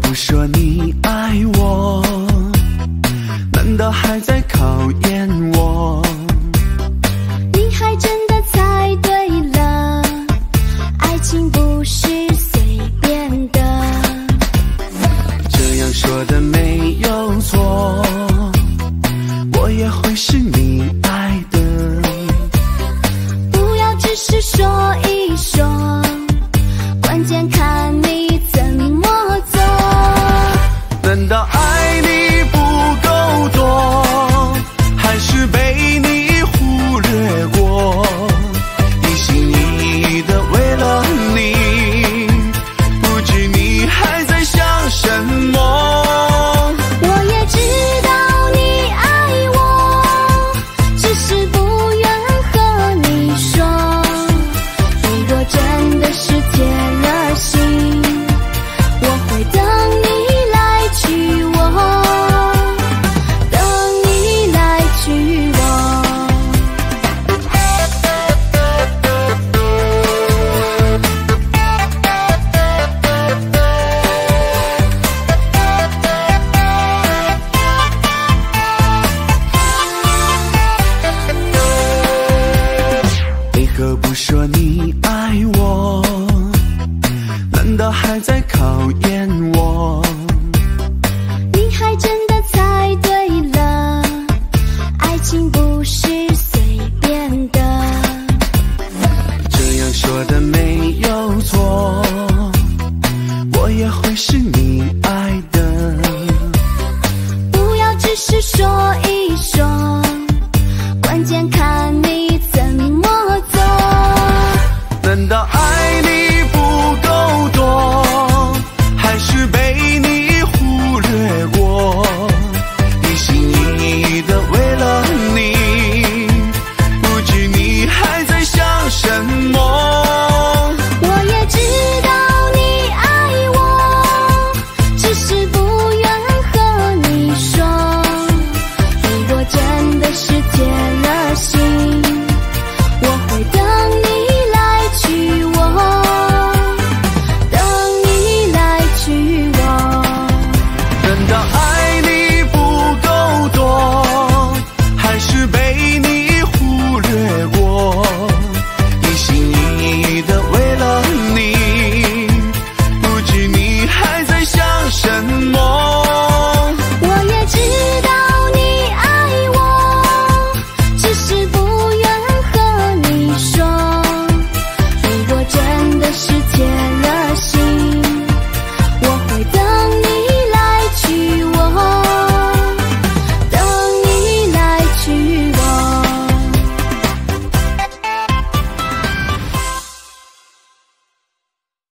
不说你爱我？难道还在考验我？你还真的猜对了，爱情不是随便的。这样说的没有错，我也会是你爱的。不要只是说一说，关键看你。难道为何不说你爱我？难道还在考验我？你还真的猜对了，爱情不是随便的。这样说的没有错，我也会是你爱的。不要只是说一说，关键被你忽略过？一心一意的为了你，不知你还在想什么？我也知道你爱我，只是不愿和你说。你若真的是